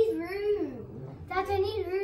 need room. Dad, I need room.